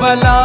बला